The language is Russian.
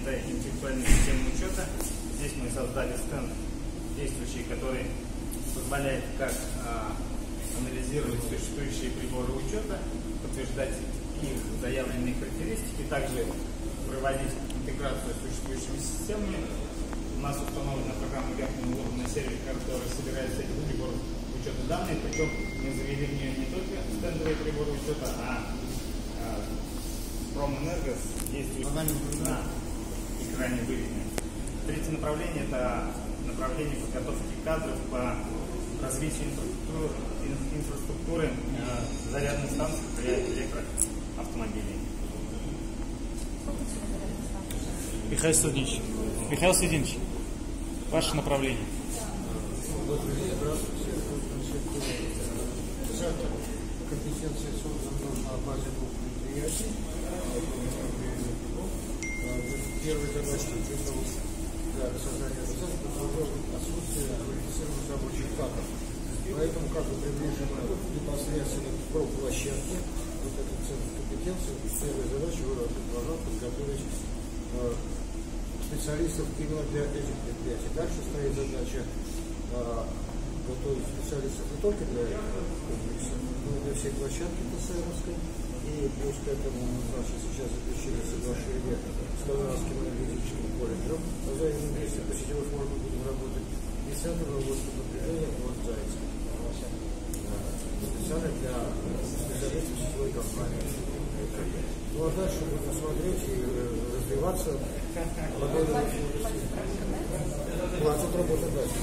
это интеллектуальная система учета. Здесь мы создали стенд действующий, который позволяет как а, анализировать существующие приборы учета, подтверждать их заявленные характеристики, также проводить интеграцию с существующими системами. У нас установлена программа Яхтин на сервере, которая собирает с этих приборов учета данные, причем мы завели в нее не только стендовые приборы учета, а, а Промэнерго действует на экране выведено. Третье направление – это направление подготовки кадров по развитию инфраструктуры, инфраструктуры э, зарядных станций для электроавтомобилей. Михаил Сергеевич, Михаил Сергеевич, ваше направление. Компетенция создана на базе двух предприятий. Первая задача для создания отсутствие квалифицированных рабочих кадров. Поэтому как бы приближено непосредственно к площадке вот этот центр компетенции. Первая задача была подготовить э, специалистов именно для этих предприятий. Дальше стоит задача э, готовить специалистов не только для комплекса, но и для всей площадки ТСРовской. И плюс к этому мы значит, сейчас заключили соглашение с Колледжем. На взаимном действии по сетевой будем работать и центром работы напряжения от Зайца. Специально для специалистов сетевой компании. Ну а дальше будем смотреть и развиваться. Модель 20 работы дальше.